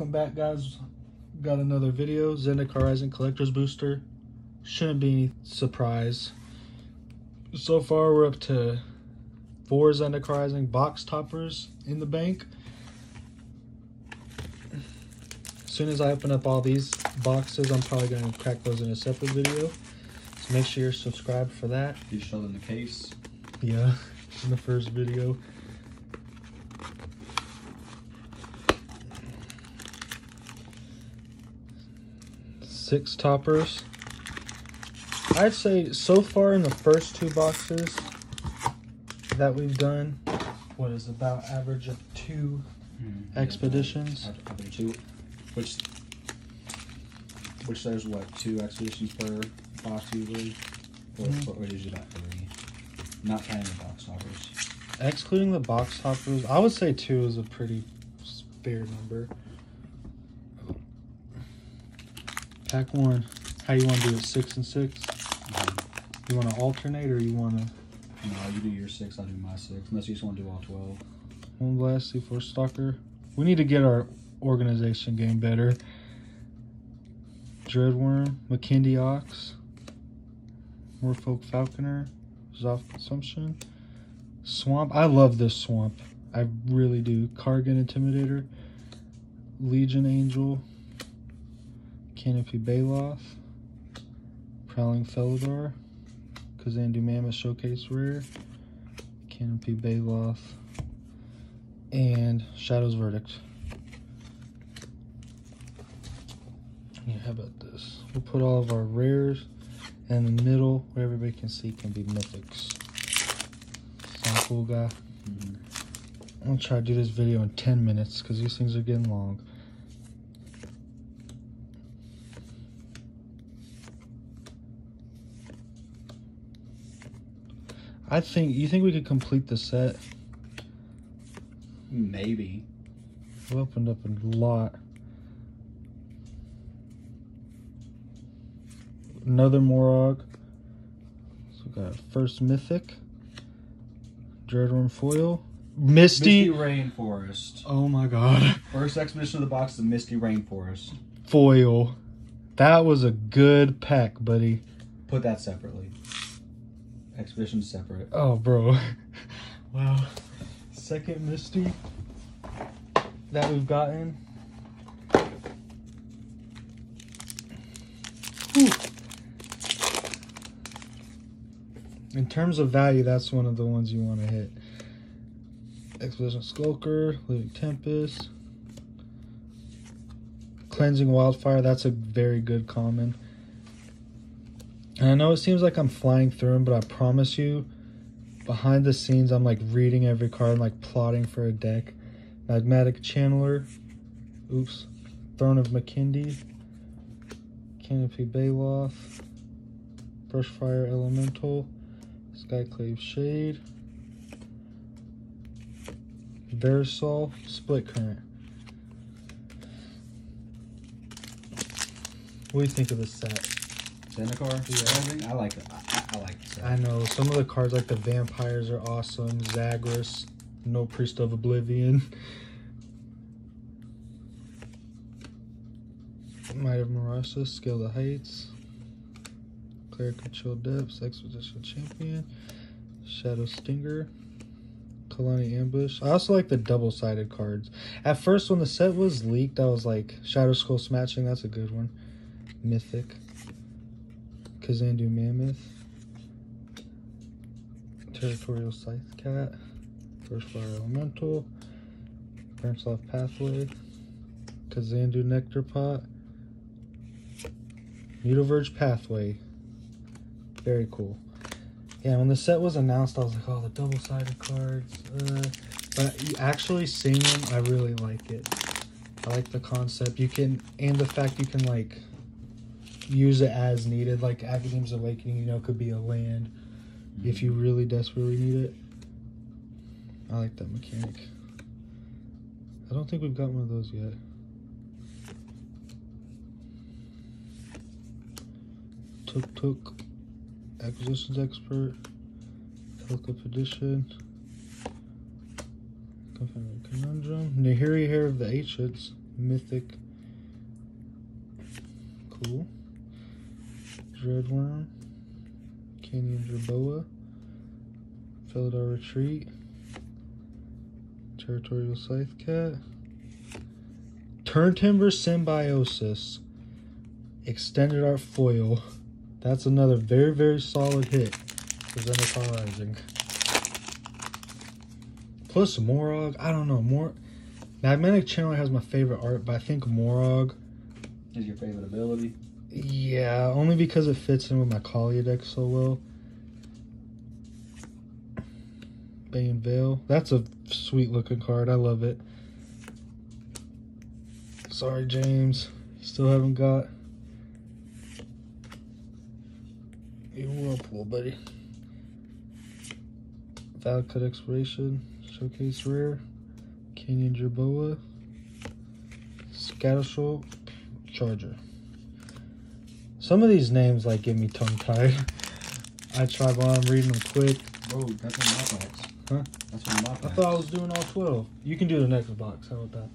Welcome back, guys. Got another video. Zendikar Rising Collector's Booster. Shouldn't be any surprise. So far, we're up to four Zendikar Rising box toppers in the bank. As soon as I open up all these boxes, I'm probably going to crack those in a separate video. So make sure you're subscribed for that. You show them the case. Yeah, in the first video. Six toppers. I'd say so far in the first two boxes that we've done, what is about average of two Mm-hmm. expeditions. To two, which, which there's what two expeditions per box usually, or, Mhm. or usually about three. Not counting the box toppers. Excluding the box toppers, I would say two is a pretty fair number. Pack one. How you want to do it? Six and six? Mm-hmm. You want to alternate or you want to No, you do your six, I do my six. Unless you just want to do all twelve. one blast C4 stalker? We need to get our organization game better. Dreadwurm, Makindi Ox, Morfolk Falconer, Zof Consumption, Swamp. I love this swamp. I really do. Kargan Intimidator, Legion Angel, Canopy Baloth, Prowling Felidar, Kazandu Mammoth Showcase Rare, Canopy Baloth, and Shadow's Verdict. Yeah, how about this? We'll put all of our rares in the middle where everybody can see can be mythics. Sound cool, guy? Mm-hmm. I'm gonna try to do this video in 10 minutes because these things are getting long. I think, you think we could complete the set? Maybe. We opened up a lot. Another Moraug. So we got first Mythic. Dreadwurm Foil. Misty. Misty Rainforest. Oh my god. First expedition of the box, the Misty Rainforest. Foil. That was a good pack, buddy. Put that separately. Expedition separate. Oh, bro. wow. Second Misty that we've gotten. Whew. In terms of value, that's one of the ones you want to hit. Expedition Skulker, Living Tempest, Cleansing Wildfire, that's a very good common. And I know it seems like I'm flying through them, but I promise you, behind the scenes, I'm like reading every card, and like plotting for a deck. Magmatic Channeler, oops, Throne of Makindi, Canopy Baloth, Brushfire Elemental, Skyclave Shade, Verazol, Split Current. What do you think of this set? Zendikar? Yeah. I like it. I, I like the set. I know some of the cards like the vampires are awesome. Zagreus, Nullpriest of Oblivion. Might of Murasa, Scale the Heights, Cleric of Chill Depths, Expedition Champion, Shadow Stinger, Khalni Ambush. I also like the double sided cards. At first, when the set was leaked, I was like, Shatterskull Smashing, that's a good one. Mythic, Kazandu Mammoth. Territorial Scythe Cat, First Flower Elemental, Burnslav Pathway, Kazandu Nectar Pot, Mutaverge Pathway. Very cool. Yeah, when the set was announced, I was like, oh, the double sided cards. Uh, but actually seeing them, I really like it. I like the concept. You can, and the fact you can, like, use it as needed. Like, Agadeem's Awakening, you know, could be a land if you really desperately need it. I like that mechanic. I don't think we've got one of those yet. Tuk Tuk, Acquisitions Expert, Telka Edition, Conundrum, Nahiri Heir of the Ancients, Mythic. Cool. Dreadwurm. Canyon Jerboa. Felidar Retreat. Territorial Scythe Cat. Turntimber Symbiosis. Extended Art Foil. That's another very, very solid hit for Zendikar Rising. Plus Moraug, I don't know, more Magmatic Channeler has my favorite art, but I think Moraug, Is your favorite ability? Yeah, only because it fits in with my Kaalia deck so well. Bane Veil, that's a sweet looking card. I love it. Sorry, James, still haven't got your whirlpool, buddy. Valakut Exploration, Showcase Rare, Canyon Jerboa, Scattershot. Charger. Some of these names like give me tongue tied. I try while I'm reading them quick. Bro, that's of my packs. Huh? That's of my I thought I was doing all 12. You can do the next box. How about that?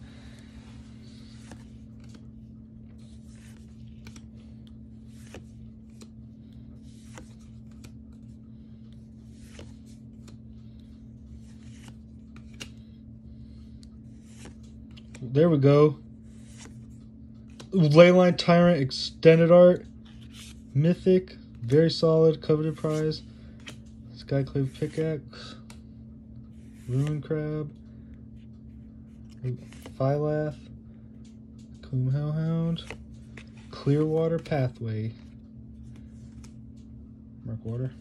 There we go. Leyline Tyrant Extended Art. Mythic. Very solid. Coveted prize. Skyclave Pickaxe. Ruin Crab. Phylath. Coom Hellhound. Clearwater Pathway. Murkwater.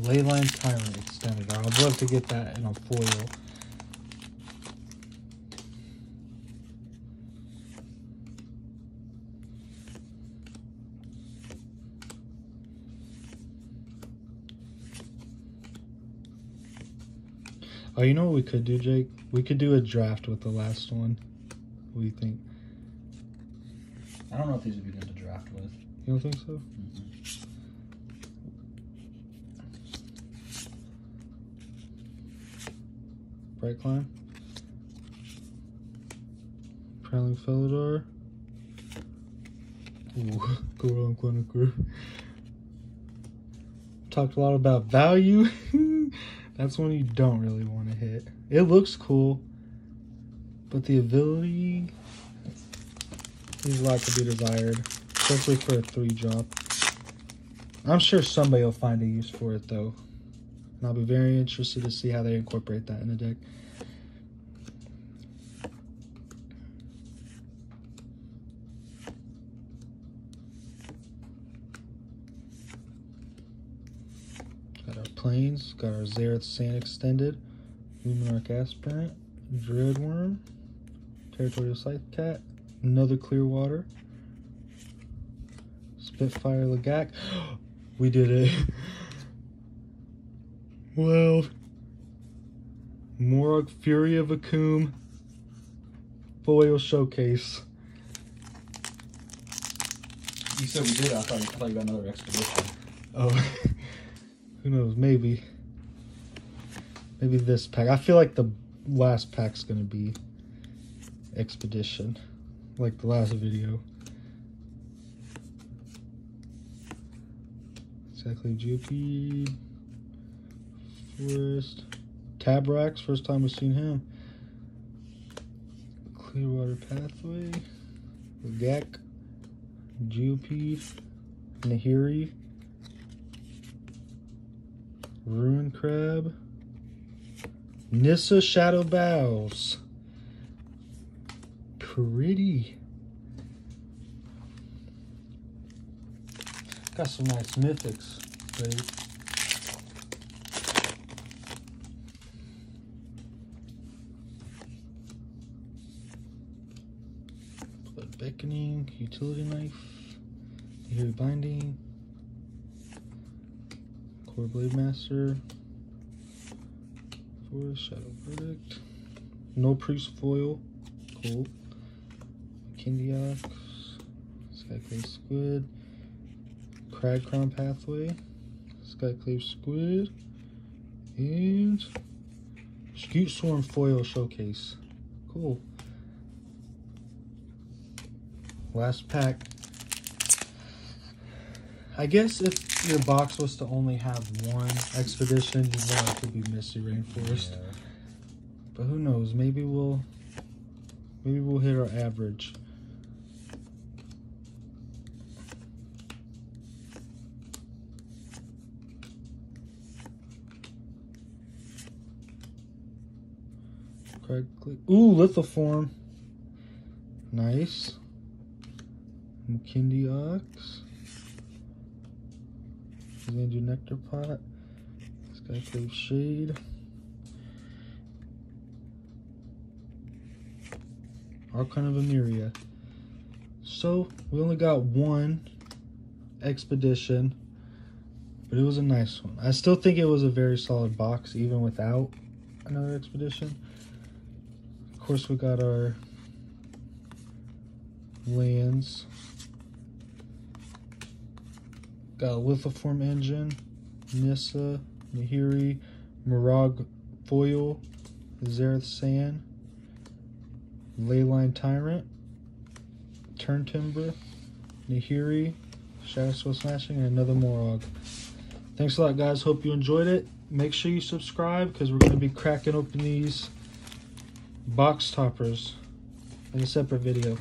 Leyline Tyrant Extended I'd love to get that in a foil. Oh, you know what we could do, Jake? We could do a draft with the last one. What do you think? I don't know if these would be good to draft with. You don't think so? Mm-hmm. Bright Climb. Prowling Felidar. Ooh, Goron Cliniker. Talked a lot about value. That's one you don't really want to hit. It looks cool, but the ability leaves a lot to be desired, especially for a three drop. I'm sure somebody will find a use for it though. And I'll be very interested to see how they incorporate that in the deck. Got our planes, got our Zareth San Extended, Luminarch Aspirant, Dreadwurm, Territorial Scythe Cat, another Clearwater, Spitfire Lagac. We did it. Well, Moraug Fury of Akoum Foil Showcase. You said we did. it. I thought, I thought you got another expedition. Oh, who knows? Maybe. Maybe this pack. I feel like the last pack's gonna be Expedition, like the last video. Exactly, Geopede, Forest, Taborax. First time we've seen him. Clearwater Pathway, Gak, Geopede, Nahiri. Ruin Crab. Nissa Shadow Bows. Pretty. Got some nice mythics. Ready? Blood Beckoning, Utility Knife, Heavy Binding, Kor Blade Master, Forest Shadow Verdict, Nullpriest Foil, cool. Kindiox, Skyclave Squid, Crag Crown Pathway, Skyclave Squid, and Scute Swarm Foil Showcase. Cool. Last pack. I guess if your box was to only have one expedition, you know it could be Misty Rainforest. Yeah. But who knows? Maybe we'll maybe we'll hit our average. Craig click. Ooh, lithoform. Nice. Makindi Ox. Do Nectar Pot. Skyclave Shade. Archon of Emeria. So, we only got one expedition, but it was a nice one. I still think it was a very solid box, even without another expedition. Of course, we got our lands. Got a lithoform engine, Nissa, Nahiri, Mirag Foil, Zareth San, Leyline Tyrant, Turn Timber, Nahiri, Shatterskull Smashing, and another Moraug. Thanks a lot, guys. Hope you enjoyed it. Make sure you subscribe because we're going to be cracking open these box toppers in a separate video.